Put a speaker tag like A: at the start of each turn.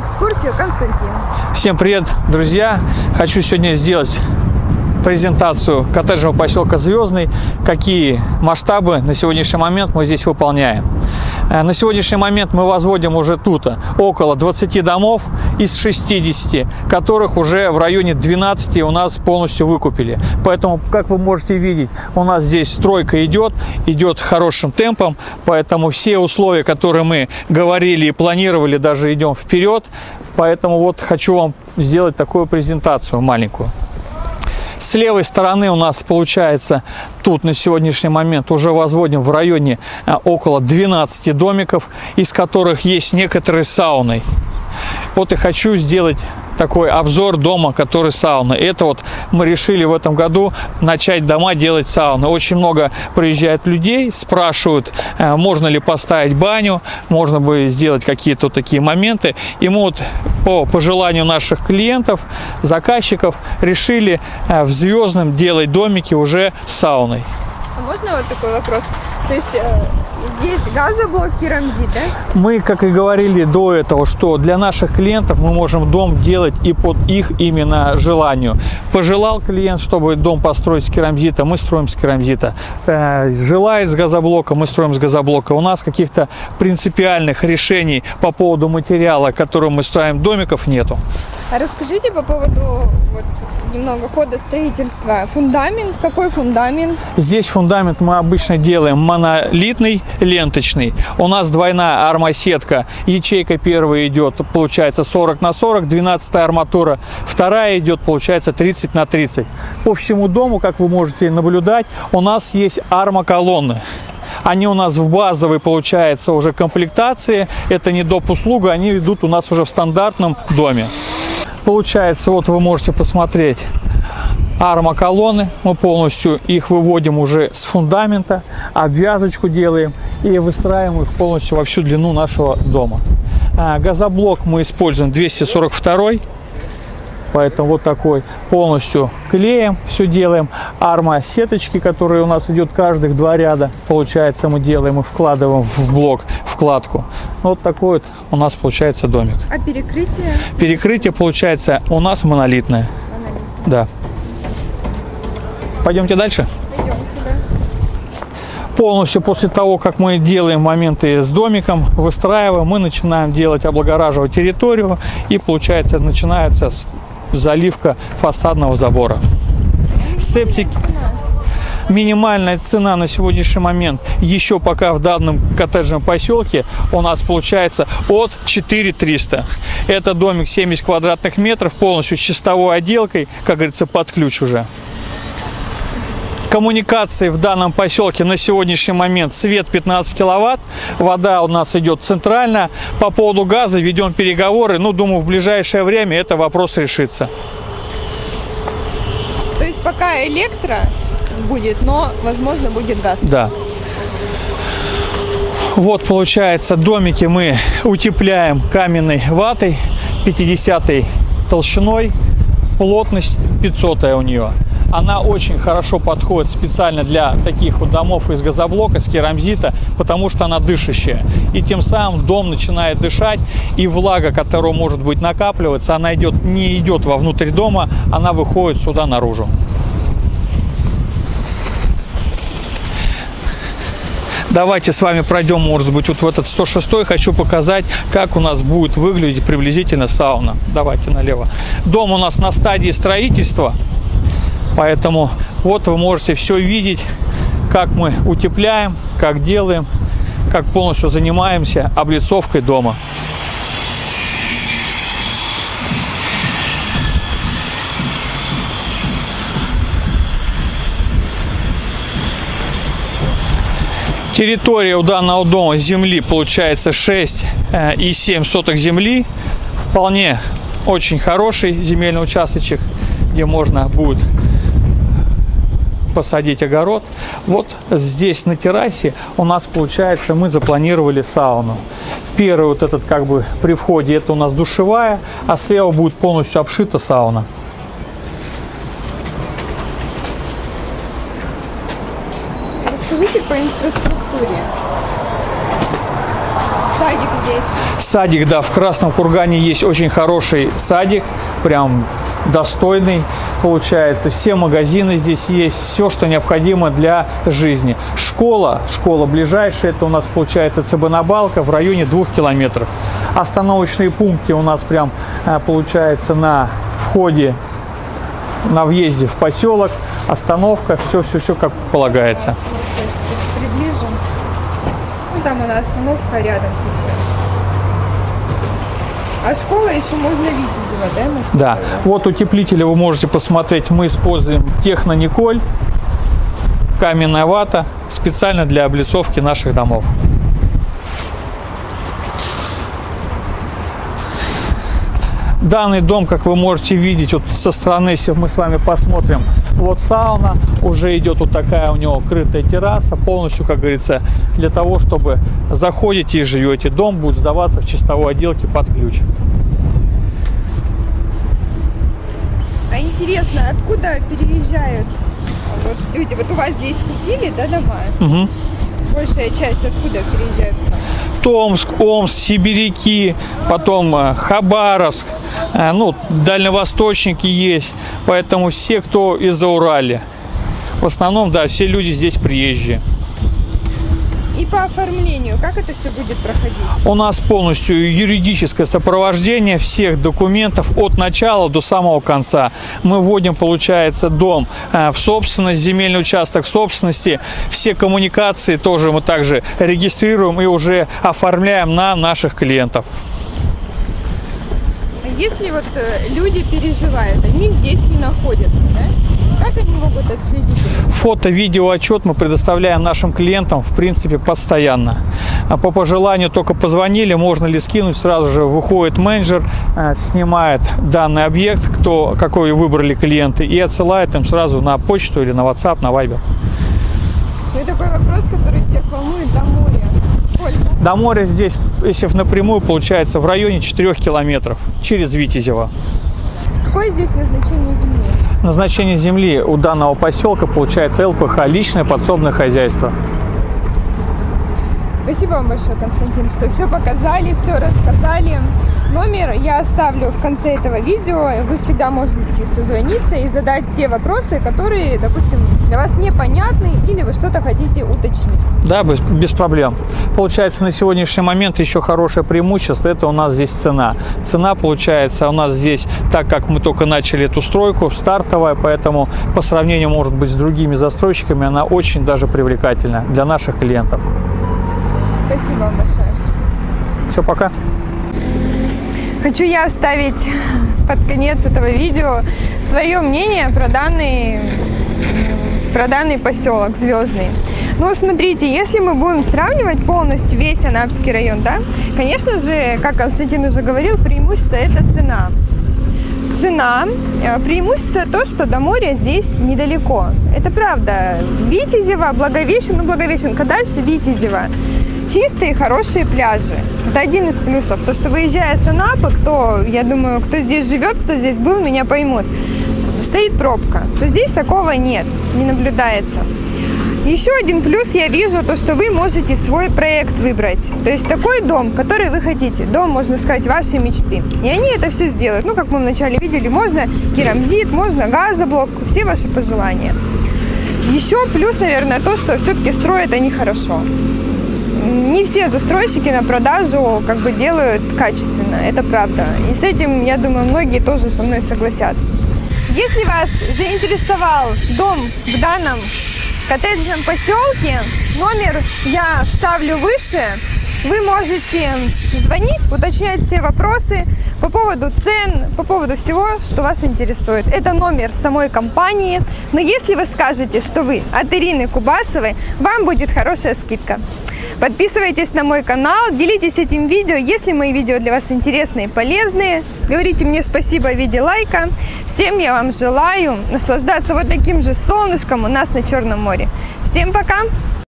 A: экскурсию Константин.
B: Всем привет, друзья! Хочу сегодня сделать презентацию коттеджного поселка Звездный, какие масштабы на сегодняшний момент мы здесь выполняем. Э, На сегодняшний момент мы возводим уже тут около 20 домов из 60, которых уже в районе 12 у нас полностью выкупили. Поэтому, как вы можете видеть, у нас здесь стройка идет, идет хорошим темпом, поэтому все условия, которые мы говорили и планировали, даже идем вперед. Поэтому вот хочу вам сделать такую презентацию маленькую. С левой стороны у нас получается тут на сегодняшний момент уже возводим в районе а, около 12 домиков, из которых есть некоторые с сауной. Вот и хочу сделать такой обзор дома, который сауна. Это вот мы решили в этом году начать дома делать сауны. Очень много приезжает людей, спрашивают, э, можно ли поставить баню, можно бы сделать какие-то такие моменты. И мы вот по пожеланию наших клиентов, заказчиков решили э, в Звездном делать домики уже сауной.
A: А можно вот такой вопрос? То есть э, здесь газоблок керамзит, да?
B: Мы, как и говорили до этого, что для наших клиентов мы можем дом делать и под их именно желанию. Пожелал клиент, чтобы дом построить с керамзита, мы строим с керамзита. Э, Желает с газоблока, мы строим с газоблока. У нас каких-то принципиальных решений по поводу материала, которым мы строим домиков, нету.
A: А расскажите по поводу вот немного хода строительства. Фундамент, какой фундамент?
B: Здесь фундамент мы обычно делаем монолитный, ленточный. У нас двойная армосетка. Ячейка первая идет, получается 40 на 40, 12 арматура. Вторая идет, получается 30 на 30. По всему дому, как вы можете наблюдать, у нас есть армоколонны. Они у нас в базовой, получается, уже комплектации. Это не доп. услуга, они идут у нас уже в стандартном доме. Получается, вот вы можете посмотреть армоколонны. Мы полностью их выводим уже с фундамента, обвязочку делаем и выстраиваем их полностью во всю длину нашего дома. А, Газоблок мы используем 242 Поэтому вот такой полностью клеем все делаем. Арма сеточки, которые у нас идет каждых два ряда, получается мы делаем и вкладываем в блок вкладку. Вот такой вот у нас получается домик.
A: А перекрытие?
B: Перекрытие получается у нас монолитное.
A: Монолит.
B: Да. Пойдемте дальше.
A: Пойдемте.
B: Полностью после того, как мы делаем моменты с домиком, выстраиваем, мы начинаем делать, облагораживать территорию. И получается, начинается заливка фасадного забора. Септик минимальная цена на сегодняшний момент еще пока в данном коттеджном поселке у нас получается от 4300. Это домик 70 квадратных метров, полностью с чистовой отделкой, как говорится, под ключ уже. Коммуникации в данном поселке на сегодняшний момент свет 15 киловатт, вода у нас идет центрально. По поводу газа ведем переговоры, ну, думаю, в ближайшее время это вопрос решится.
A: То есть пока электро будет, но возможно будет газ.
B: Да. Вот получается домики мы утепляем каменной ватой 50 толщиной, плотность 500 у нее. Она очень хорошо подходит специально для таких вот домов из газоблока, с керамзита, потому что она дышащая. И тем самым дом начинает дышать, и влага, которая может быть накапливаться, она идет, не идет вовнутрь дома, она выходит сюда наружу. Давайте с вами пройдем, может быть, вот в этот 106 хочу показать, как у нас будет выглядеть приблизительно сауна. Давайте налево. Дом у нас на стадии строительства, поэтому вот вы можете все видеть, как мы утепляем, как делаем, как полностью занимаемся облицовкой дома. Территория у данного дома земли получается 6,7 соток земли. Вполне очень хороший земельный участочек, где можно будет посадить огород. Вот здесь на террасе у нас получается мы запланировали сауну. Первый вот этот как бы при входе это у нас душевая, а слева будет полностью обшита сауна.
A: Расскажите по инфраструктуре. садик здесь.
B: Садик, да, в Красном Кургане есть очень хороший садик, прям достойный получается. Все магазины здесь есть, все, что необходимо для жизни. Школа, школа ближайшая, это у нас получается Цыбанабалка в районе двух километров. Остановочные пункты у нас прям э, получается на входе, на въезде в поселок, остановка, все-все-все как полагается.
A: Приближим. Ну, там она остановка рядом совсем. А школа еще можно Витязева, да, насколько
B: Да, вот утеплители вы можете посмотреть. Мы используем Техно Николь, каменная вата, специально для облицовки наших домов. Данный дом, как вы можете видеть, вот со стороны, если мы с вами посмотрим, вот сауна, уже идет вот такая у него крытая терраса, полностью, как говорится, для того, чтобы заходите и живете. Дом будет сдаваться в чистовой отделке под ключ.
A: А интересно, откуда переезжают вот люди? Вот у вас здесь купили, да, дома?
B: Мгм.
A: Большая часть откуда нам?
B: Томск, Омск, Сибиряки, потом э, Хабаровск, э, ну, дальневосточники есть, поэтому все, кто из-за Урали. В основном, да, все люди здесь приезжие.
A: И по оформлению, как это все будет проходить?
B: У нас полностью юридическое сопровождение всех документов от начала до самого конца. Мы вводим, получается, дом э, в собственность, земельный участок в собственности. Все коммуникации тоже мы также регистрируем и уже оформляем на наших клиентов.
A: А если вот э, люди переживают, они здесь не находятся, да? Как они могут отследить это?
B: Фото-видео отчет мы предоставляем нашим клиентам, в принципе, постоянно. А По пожеланию только позвонили, можно ли скинуть, сразу же выходит менеджер, э, снимает данный объект, кто, какой выбрали клиенты, и отсылает им сразу на почту или на WhatsApp, на Viber.
A: Ну и такой вопрос, который всех волнует до моря. Сколько?
B: До моря здесь, если напрямую, получается в районе 4 километров через Витязево.
A: Какое здесь назначение земли?
B: Назначение земли у данного поселка получается ЛПХ, личное подсобное хозяйство.
A: Спасибо вам большое, Константин, что все показали, все рассказали. Номер я оставлю в конце этого видео. Вы всегда можете созвониться и задать те вопросы, которые, допустим, для вас непонятны или вы что-то хотите уточнить.
B: Да, без, без проблем. Получается, на сегодняшний момент еще хорошее преимущество – это у нас здесь цена. Цена, получается, у нас здесь, так как мы только начали эту стройку, стартовая, поэтому по сравнению, может быть, с другими застройщиками, она очень даже привлекательна для наших клиентов.
A: Спасибо вам большое.
B: Все, пока.
A: Хочу я оставить под конец этого видео свое мнение про данный, про данный поселок Звездный. Ну, смотрите, если мы будем сравнивать полностью весь Анапский район, да, конечно же, как Константин уже говорил, преимущество это цена. Цена, э, преимущество то, что до моря здесь недалеко. Это правда. Витязево, Благовещен, ну Благовещенка дальше Витязево. Чистые, хорошие пляжи. Это один из плюсов. То, что выезжая с Анапы, кто, я думаю, кто здесь живет, кто здесь был, меня поймут. Стоит пробка. То здесь такого нет, не наблюдается. Еще один плюс я вижу, то, что вы можете свой проект выбрать. То есть такой дом, который вы хотите. Дом, можно сказать, вашей мечты. И они это все сделают. Ну, как мы вначале видели, можно керамзит, можно газоблок, все ваши пожелания. Еще плюс, наверное, то, что все-таки строят они хорошо. Не все застройщики на продажу как бы делают качественно, это правда. И с этим, я думаю, многие тоже со мной согласятся. Если вас заинтересовал дом в данном коттеджном поселке, номер я вставлю выше. Вы можете звонить, уточнять все вопросы по поводу цен, по поводу всего, что вас интересует. Это номер самой компании. Но если вы скажете, что вы от Ирины Кубасовой, вам будет хорошая скидка. Подписывайтесь на мой канал, делитесь этим видео, если мои видео для вас интересные и полезные. Говорите мне спасибо в виде лайка. Всем я вам желаю наслаждаться вот таким же солнышком у нас на Черном море. Всем пока!